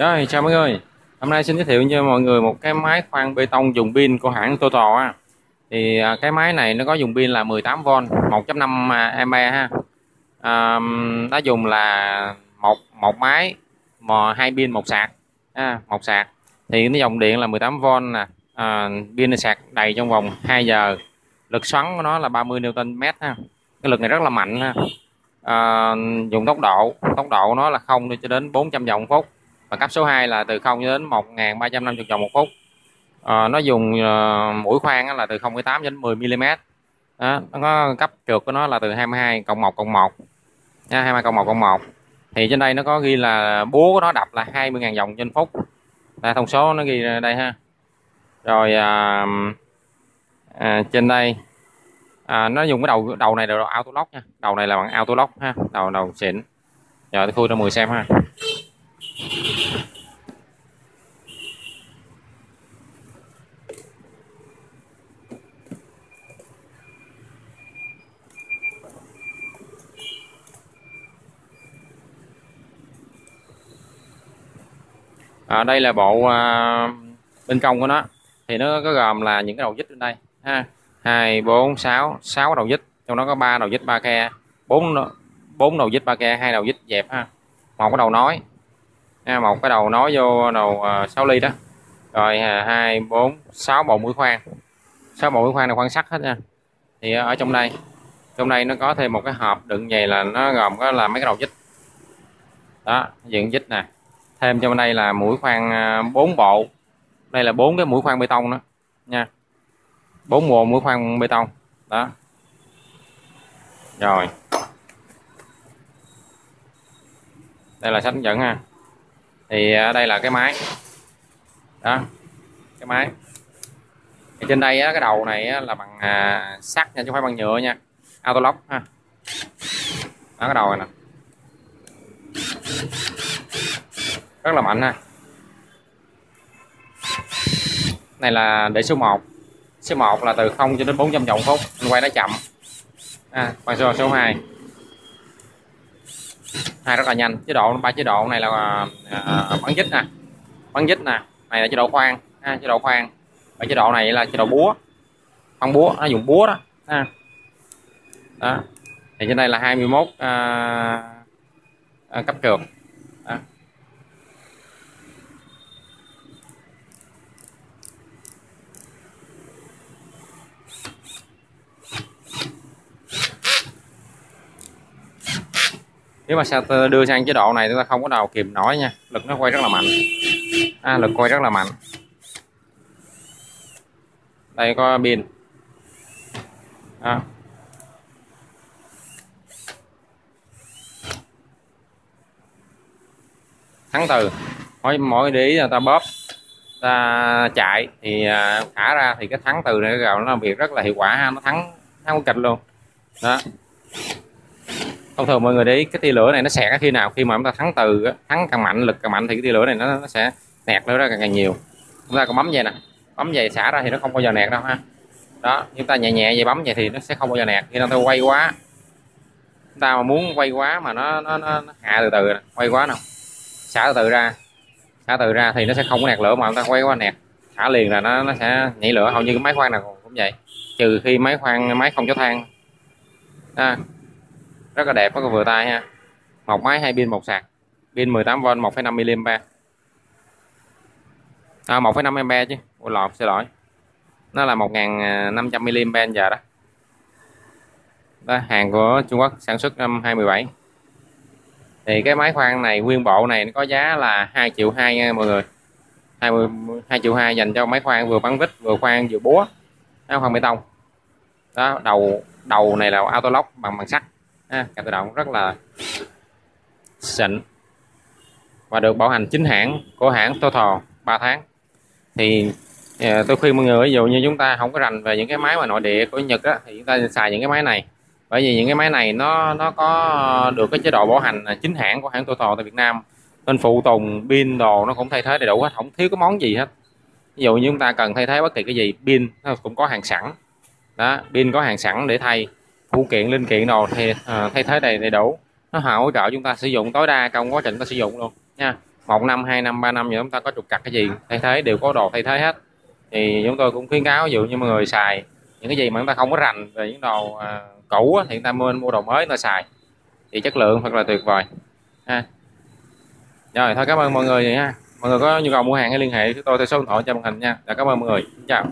Rồi chào mọi người. Hôm nay xin giới thiệu cho mọi người một cái máy khoan bê tông dùng pin của hãng Total á. Thì à, cái máy này nó có dùng pin là 18V 1.5 mAh ha. À, Nó dùng là một một máy mà hai pin một sạc à, một sạc. Thì nó dòng điện là 18V nè. À, pin sạc đầy trong vòng 2 giờ. Lực xoắn của nó là 30 Nm ha. Cái lực này rất là mạnh ha. À, dùng tốc độ tốc độ nó là không cho đến 400 vòng phút và cấp số 2 là từ 0 đến 1350 vòng một phút. À, nó dùng uh, mũi khoan là từ 0,8 đến 10 mm đó, nó có cấp trượt của nó là từ 22 cộng 1 cộng 1 nha 22 cộng 1 cộng 1 thì trên đây nó có ghi là búa của nó đập là 20.000 vòng trên phút. Đây thông số nó ghi đây ha. Rồi à, à, trên đây à, nó dùng cái đầu đầu này là auto lock nha. Đầu này là bằng auto lock ha đầu đầu xịn. Rồi tôi khui cho 10 xem ha. À, đây là bộ à, bên trong của nó. Thì nó có gồm là những cái đầu dít bên đây ha. Hai bốn sáu sáu đầu dít trong đó có ba đầu dít ba ke bốn bốn đầu dít ba ke hai đầu dít dẹp ha. Một cái đầu nói ha, một cái đầu nói vô đầu uh, à, 6 ly đó. Rồi à, hai bốn sáu bộ mũi khoan. Sáu bộ mũi khoan là khoan sắt hết nha. Thì ở trong đây trong đây nó có thêm một cái hộp đựng vậy là nó gồm có là mấy cái đầu dít đó dựng dít nè thêm cho bên đây là mũi khoan à, 4 bộ. Đây là bốn cái mũi khoan bê tông đó nha. Bốn bộ mũi khoan bê tông đó. Rồi. Đây là sách hướng dẫn ha. Thì à, đây là cái máy. Đó cái máy. Thì trên đây á, cái đầu này là bằng à, sắt nha chứ không phải bằng nhựa nha. Auto lock ha. Đó cái đầu này nè rất là mạnh ha. Này là để số 1 số 1 là từ 0 cho đến 400 vòng phút. Mình quay nó chậm. À, quay số số 2 hai rất là nhanh. Chế độ ba chế độ này là à, à, à bắn dít nè. Bắn dít nè. Này là chế độ khoan. Ha, chế độ khoan. Và chế độ này là chế độ búa. Không búa nó dùng búa đó. Ha. đó. Thì trên đây là 21 à, à, cấp trượt. Nếu mà sao đưa sang chế độ này chúng ta không có đầu kìm nổi nha. Lực nó quay rất là mạnh. À, lực quay rất là mạnh. Đây có pin. À. thắng từ. Mỗi mỗi để ý là ta bóp ta chạy thì à, thả ra thì cái thắng từ này cái nó làm việc rất là hiệu quả ha. Nó thắng thắng kịch luôn. Đó thông thường mọi người để ý cái tia lửa này nó xẹt khi nào khi mà chúng ta thắng từ thắng càng mạnh lực càng mạnh thì cái tia lửa này nó, nó sẽ nẹt lửa ra càng, càng nhiều. Chúng ta còn bấm vậy nè bấm vậy xả ra thì nó không bao giờ nẹt đâu ha. Đó chúng ta nhẹ nhẹ vậy bấm vậy thì nó sẽ không bao giờ nẹt. Khi nào ta quay quá chúng ta mà muốn quay quá mà nó nó, nó, nó hạ từ từ quay quá nào xả từ từ ra xả từ ra thì nó sẽ không có nẹt lửa mà chúng ta quay quá nẹt. Xả liền là nó nó sẽ nhảy lửa hầu như cái máy khoan nào cũng vậy. Trừ khi máy khoan máy không cho than. À, rất là đẹp rất là vừa tay ha. Một máy hai pin một sạc. Pin 18V 1,5 mAh à, 1,5 mAh chứ. Ôi lọt xin lỗi. Nó là 1.500 mAh giờ đó. Đó hàng của Trung Quốc sản xuất năm 2017 thì cái máy khoan này nguyên bộ này nó có giá là 2 triệu 2 nha mọi người. 20, 2 triệu 2 dành cho máy khoan vừa bắn vít vừa khoan vừa búa. Khoan bê tông. Đó đầu đầu này là auto lock bằng bằng sắt ha, cặp tự động rất là xịn và được bảo hành chính hãng của hãng Total 3 tháng. Thì à, tôi khuyên mọi người ví dụ như chúng ta không có rành về những cái máy mà nội địa của Nhật á, thì chúng ta xài những cái máy này. Bởi vì những cái máy này nó nó có được cái chế độ bảo hành chính hãng của hãng Total tại Việt Nam. Nên phụ tùng pin đồ nó cũng thay thế đầy đủ hết không thiếu cái món gì hết. Ví dụ như chúng ta cần thay thế bất kỳ cái gì pin nó cũng có hàng sẵn. Đó pin có hàng sẵn để thay phụ kiện linh kiện đồ thì à, thay thế đầy đầy đủ. Nó hỗ trợ chúng ta sử dụng tối đa trong quá trình ta sử dụng luôn nha. Một năm hai năm ba năm thì chúng ta có trục trặc cái gì thay thế đều có đồ thay thế hết. Thì chúng tôi cũng khuyến cáo ví dụ như mọi người xài những cái gì mà chúng ta không có rành về những đồ à, cũ á, thì chúng ta mua mua đồ mới chúng ta xài. Thì chất lượng thật là tuyệt vời ha. Rồi thôi cảm ơn mọi người nha. Mọi người có nhu cầu mua hàng hãy liên hệ với tôi theo số điện thoại trên màn hình nha. Cảm ơn mọi người. Xin chào.